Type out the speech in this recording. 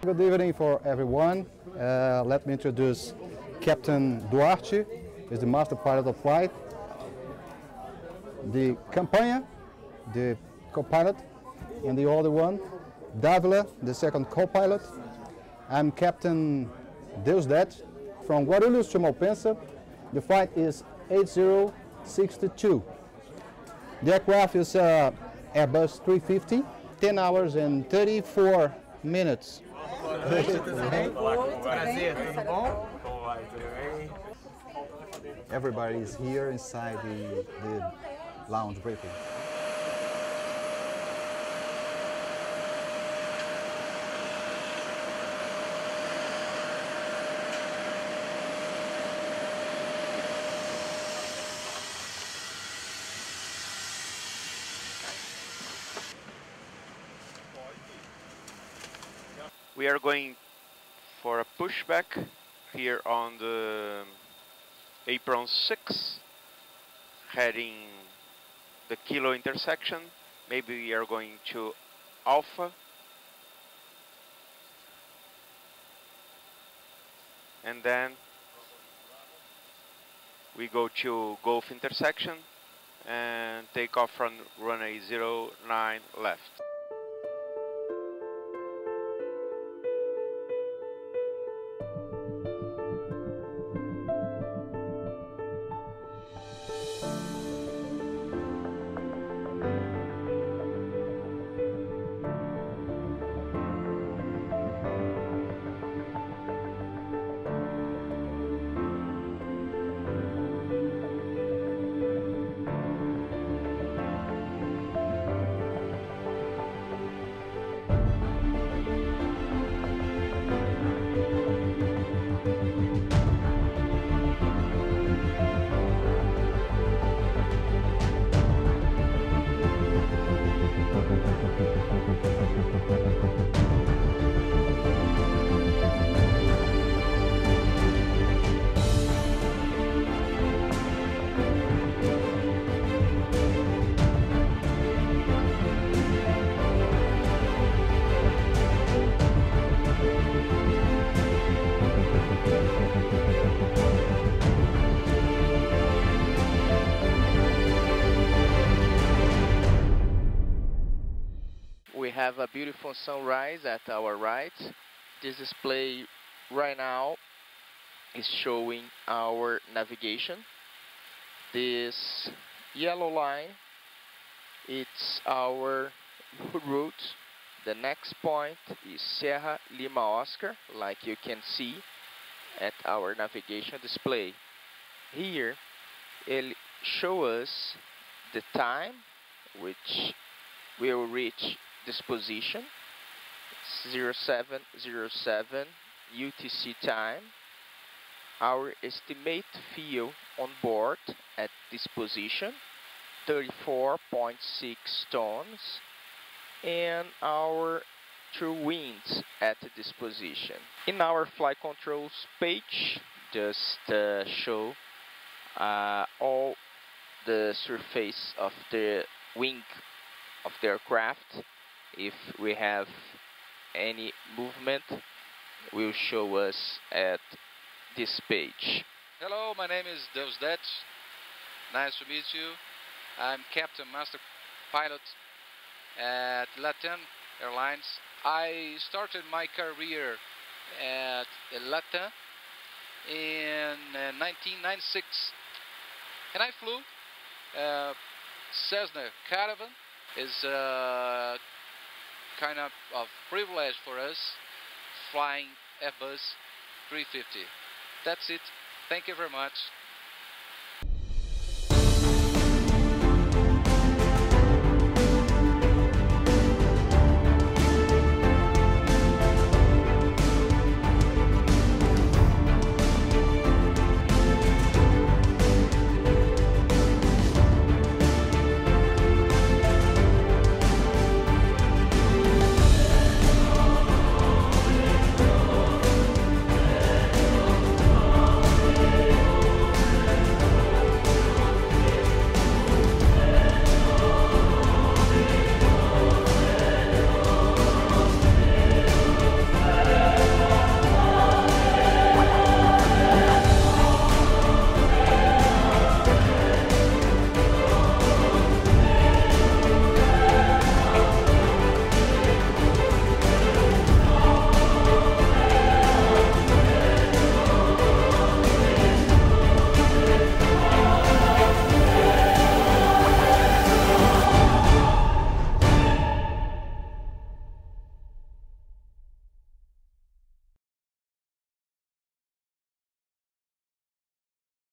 Good evening for everyone. Uh, let me introduce Captain Duarte, is the master pilot of flight. The Campania, the co-pilot, and the other one, Davila, the second co-pilot. I'm Captain Deusdet from Guarulhos to Malpensa. The flight is 8062. The aircraft is uh, Airbus 350, 10 hours and 34 minutes. Everybody is here inside the, the lounge briefing. We are going for a pushback here on the apron 6, heading the kilo intersection. Maybe we are going to alpha. And then we go to Golf intersection and take off from runway 09 left. Have a beautiful sunrise at our right. This display right now is showing our navigation. This yellow line, it's our route. The next point is Sierra Lima Oscar, like you can see at our navigation display. Here, it shows us the time which we will reach this position 0707 UTC time. Our estimate fuel on board at this position 34.6 tons. And our true winds at this position in our flight controls page just uh, show uh, all the surface of the wing of the aircraft if we have any movement will show us at this page. Hello, my name is Deusdet. Nice to meet you. I'm Captain Master Pilot at Latam Airlines. I started my career at Latam in uh, 1996 and I flew uh, Cessna Caravan is a kind of, of privilege for us flying Airbus 350. That's it. Thank you very much.